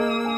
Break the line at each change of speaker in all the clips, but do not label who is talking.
Thank you.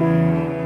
Música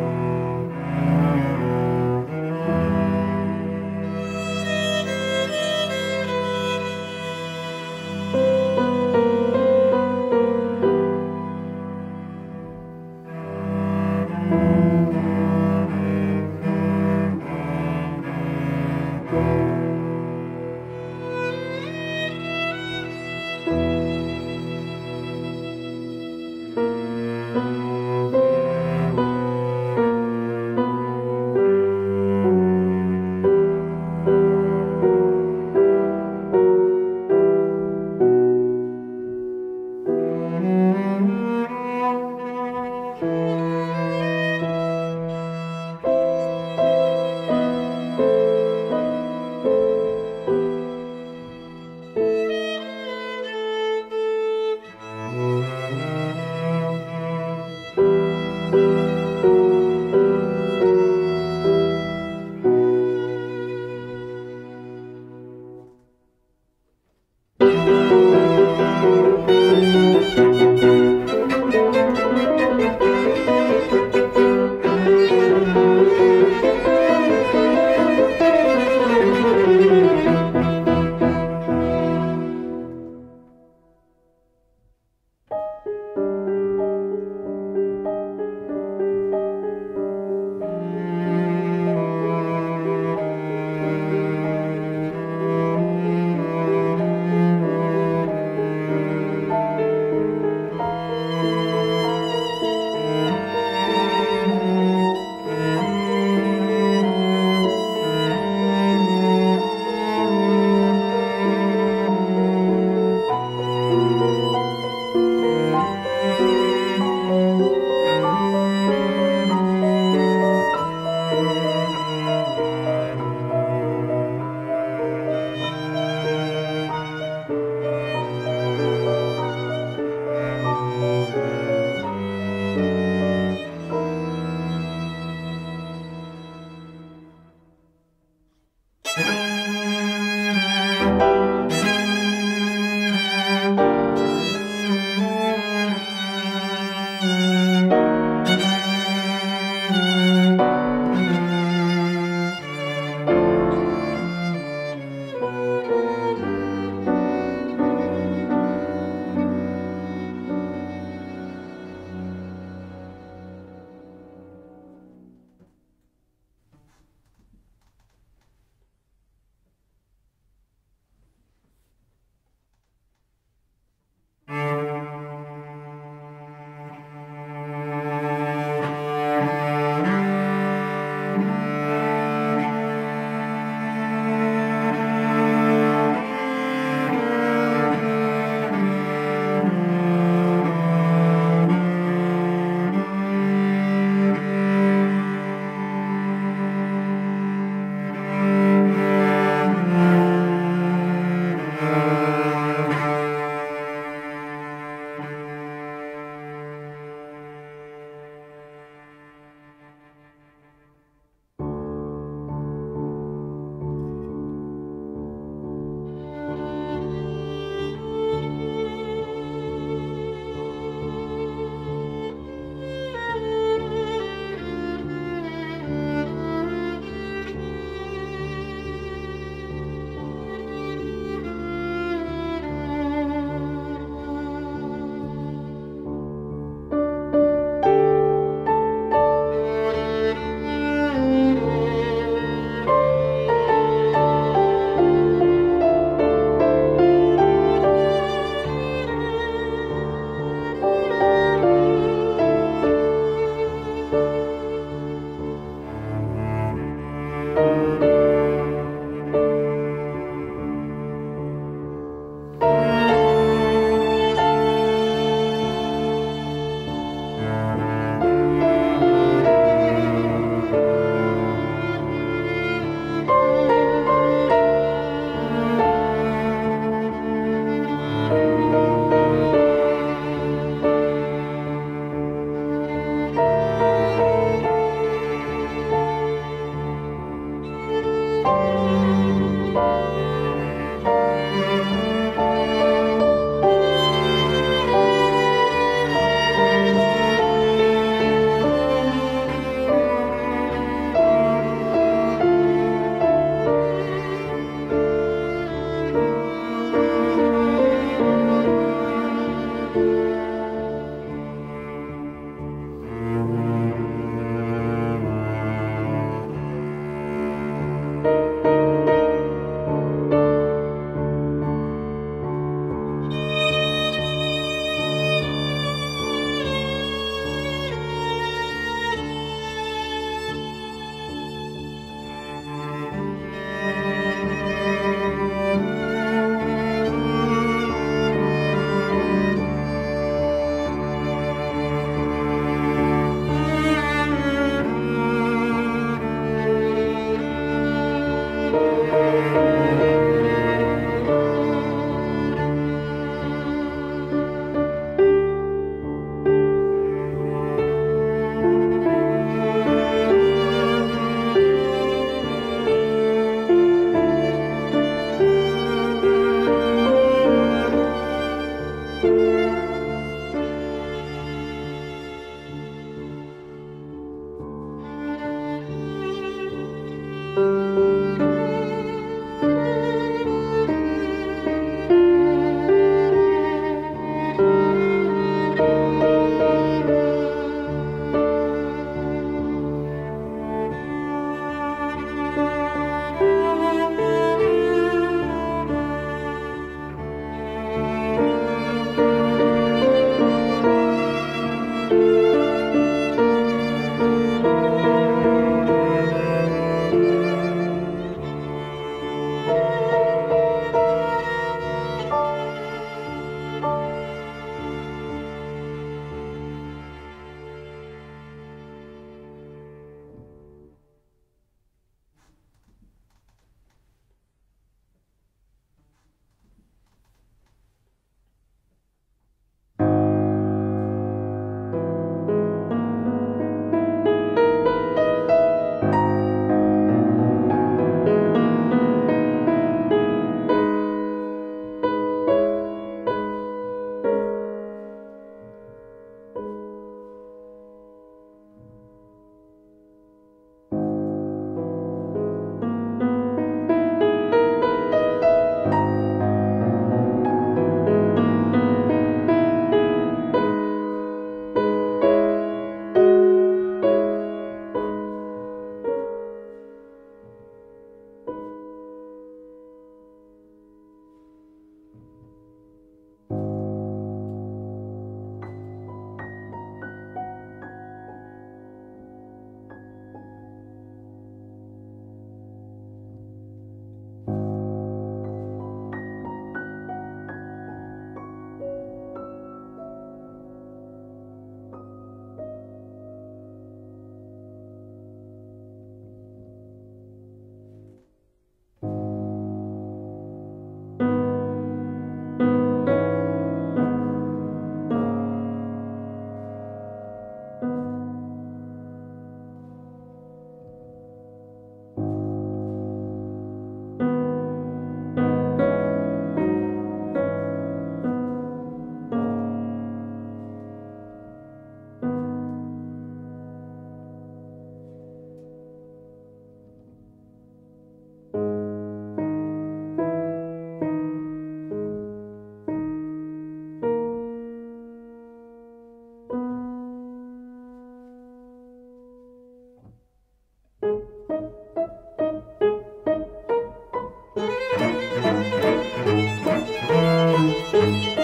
Música